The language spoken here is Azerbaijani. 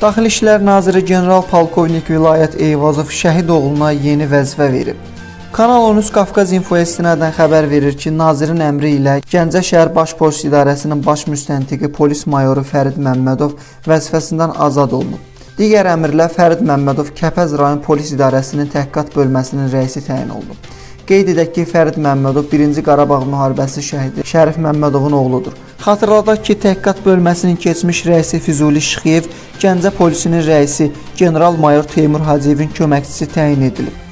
Daxili İşlər Naziri general polkovnik Vilayət Eyvazov şəhid oğluna yeni vəzifə verib. Kanal 13 Qafqaz Infoya istinadən xəbər verir ki, nazirin əmri ilə Gəncə şəhər Baş Polis İdarəsinin baş müstəntiqi polis mayoru Fərid Məmmədov vəzifəsindən azad olunub. Digər əmrlə Fərid Məmmədov Kəpəz rayon polis idarəsinin təhqiqat bölməsinin rəisi təyin olunub. Qeyd edək ki, Fərid Məmmədov 1-ci Qarabağ müharibəsi şəhidi Şərif Məmmədovun oğludur. Xatırladaq ki, təhqiqat bölməsinin keçmiş rəisi Füzuli Şıxıyev Gəncə polisinin rəisi general mayor Teymur Hacıyevin köməkçisi təyin edilib.